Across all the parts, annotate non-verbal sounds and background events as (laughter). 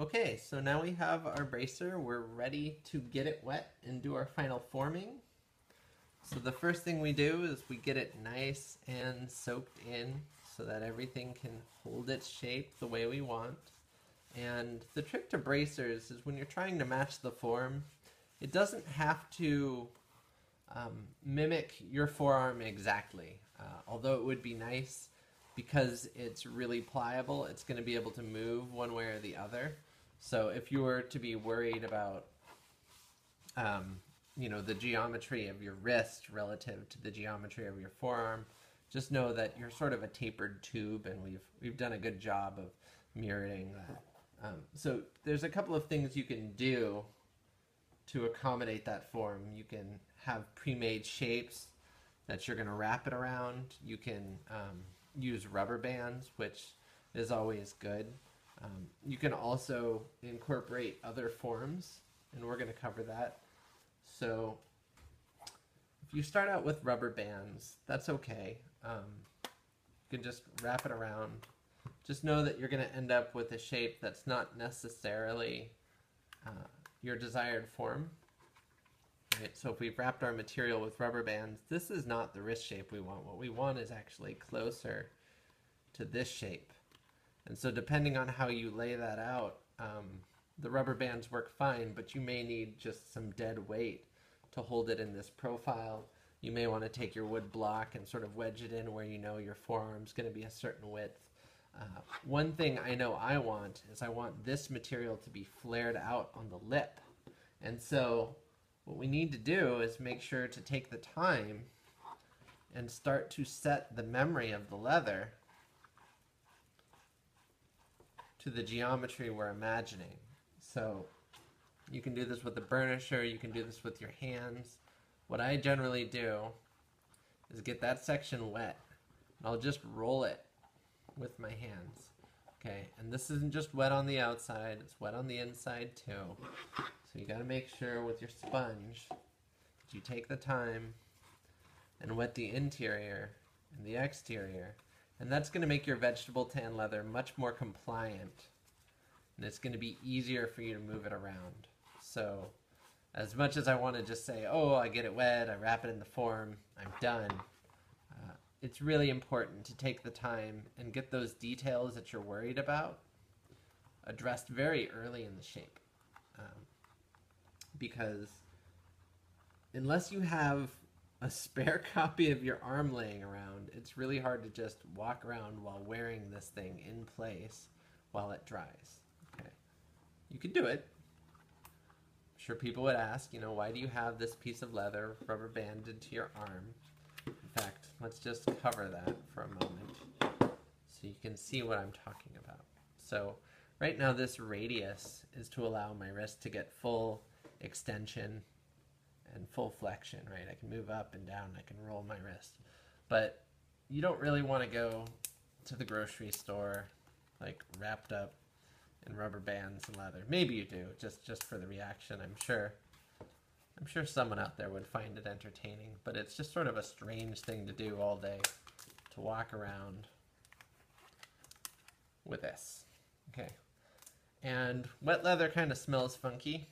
Okay, so now we have our bracer. We're ready to get it wet and do our final forming. So the first thing we do is we get it nice and soaked in so that everything can hold its shape the way we want. And the trick to bracers is when you're trying to match the form, it doesn't have to um, mimic your forearm exactly. Uh, although it would be nice because it's really pliable, it's going to be able to move one way or the other. So if you were to be worried about, um, you know, the geometry of your wrist relative to the geometry of your forearm, just know that you're sort of a tapered tube, and we've we've done a good job of mirroring that. Um, so there's a couple of things you can do to accommodate that form. You can have pre-made shapes that you're going to wrap it around. You can um, use rubber bands, which is always good. Um, you can also incorporate other forms, and we're going to cover that. So if you start out with rubber bands, that's okay. Um, you can just wrap it around. Just know that you're going to end up with a shape that's not necessarily uh, your desired form. Right, so if we've wrapped our material with rubber bands, this is not the wrist shape we want. What we want is actually closer to this shape. And so depending on how you lay that out, um, the rubber bands work fine, but you may need just some dead weight to hold it in this profile. You may want to take your wood block and sort of wedge it in where you know your forearm's going to be a certain width. Uh, one thing I know I want is I want this material to be flared out on the lip. And so what we need to do is make sure to take the time and start to set the memory of the leather to the geometry we're imagining. So you can do this with a burnisher, you can do this with your hands. What I generally do is get that section wet and I'll just roll it with my hands. Okay, and this isn't just wet on the outside, it's wet on the inside too. So you gotta make sure with your sponge that you take the time and wet the interior and the exterior and that's going to make your vegetable tan leather much more compliant. And it's going to be easier for you to move it around. So as much as I want to just say, oh, I get it wet, I wrap it in the form, I'm done, uh, it's really important to take the time and get those details that you're worried about addressed very early in the shape. Um, because unless you have a spare (laughs) copy of your arm laying around, it's really hard to just walk around while wearing this thing in place while it dries. Okay, you could do it. I'm sure people would ask, you know, why do you have this piece of leather rubber banded to your arm? In fact, let's just cover that for a moment so you can see what I'm talking about. So right now this radius is to allow my wrist to get full extension and full flexion, right? I can move up and down, I can roll my wrist. But you don't really want to go to the grocery store like wrapped up in rubber bands and leather. Maybe you do, just just for the reaction, I'm sure. I'm sure someone out there would find it entertaining, but it's just sort of a strange thing to do all day to walk around with this. Okay. And wet leather kind of smells funky.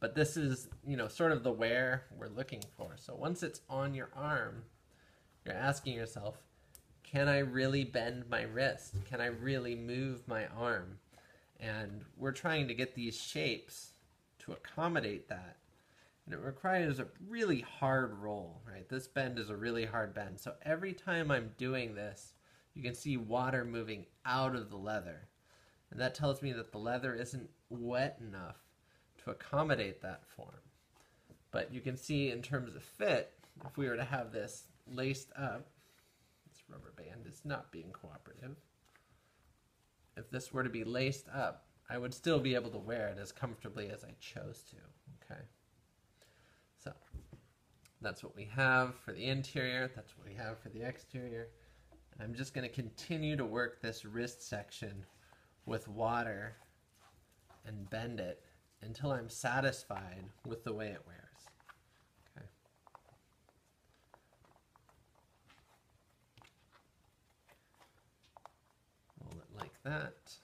But this is, you know, sort of the wear we're looking for. So once it's on your arm, you're asking yourself, can I really bend my wrist? Can I really move my arm? And we're trying to get these shapes to accommodate that. And it requires a really hard roll, right? This bend is a really hard bend. So every time I'm doing this, you can see water moving out of the leather. And that tells me that the leather isn't wet enough to accommodate that form. But you can see in terms of fit, if we were to have this laced up, this rubber band is not being cooperative. If this were to be laced up, I would still be able to wear it as comfortably as I chose to, okay? So, that's what we have for the interior, that's what we have for the exterior. And I'm just going to continue to work this wrist section with water and bend it until I'm satisfied with the way it wears. Okay. Roll it like that.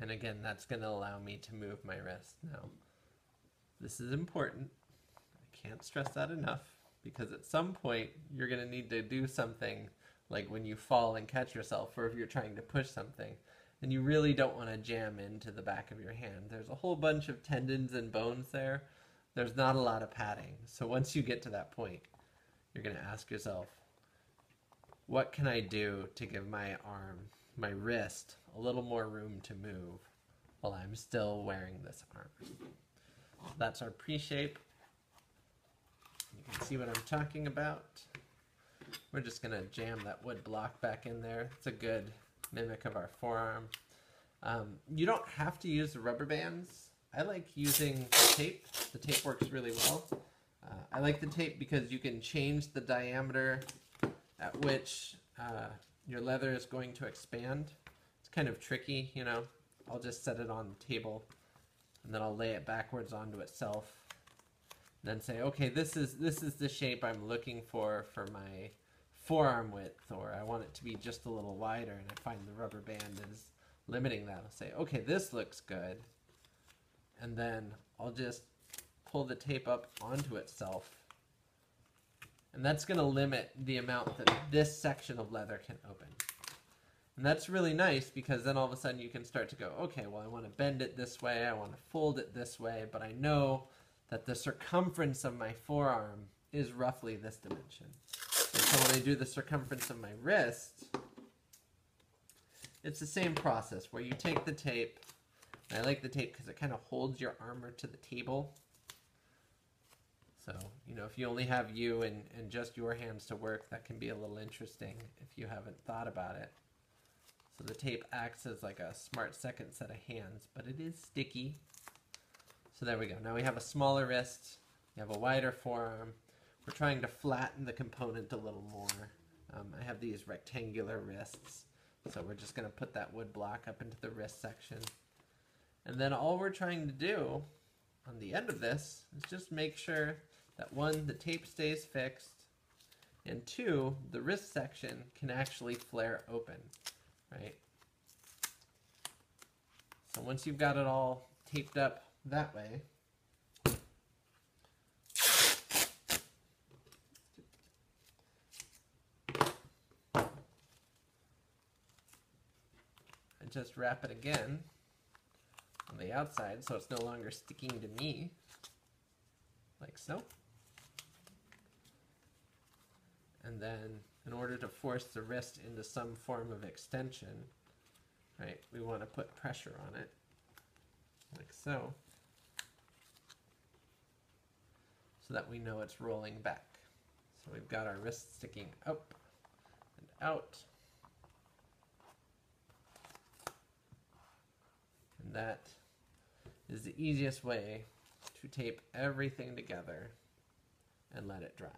And again, that's going to allow me to move my wrist now. This is important. I can't stress that enough because at some point you're going to need to do something like when you fall and catch yourself or if you're trying to push something and you really don't want to jam into the back of your hand. There's a whole bunch of tendons and bones there. There's not a lot of padding. So once you get to that point, you're going to ask yourself, what can I do to give my arm, my wrist, a little more room to move while I'm still wearing this arm? So that's our pre-shape. You can see what I'm talking about. We're just going to jam that wood block back in there. It's a good mimic of our forearm. Um, you don't have to use the rubber bands. I like using the tape. The tape works really well. Uh, I like the tape because you can change the diameter at which uh, your leather is going to expand. It's kind of tricky, you know. I'll just set it on the table and then I'll lay it backwards onto itself. And then say, okay, this is this is the shape I'm looking for for my forearm width, or I want it to be just a little wider, and I find the rubber band is limiting that. I'll say, okay, this looks good, and then I'll just pull the tape up onto itself and that's going to limit the amount that this section of leather can open. And that's really nice because then all of a sudden you can start to go, okay, well, I want to bend it this way, I want to fold it this way, but I know that the circumference of my forearm is roughly this dimension. And so when I do the circumference of my wrist, it's the same process where you take the tape, I like the tape because it kind of holds your armor to the table so, you know, if you only have you and, and just your hands to work, that can be a little interesting if you haven't thought about it. So the tape acts as like a smart second set of hands, but it is sticky. So there we go. Now we have a smaller wrist, we have a wider forearm. We're trying to flatten the component a little more. Um, I have these rectangular wrists, so we're just going to put that wood block up into the wrist section. And then all we're trying to do on the end of this is just make sure that one, the tape stays fixed, and two, the wrist section can actually flare open, right? So once you've got it all taped up that way, just wrap it again on the outside so it's no longer sticking to me, like so. And then in order to force the wrist into some form of extension, right, we want to put pressure on it, like so, so that we know it's rolling back. So we've got our wrist sticking up and out. That is the easiest way to tape everything together and let it dry.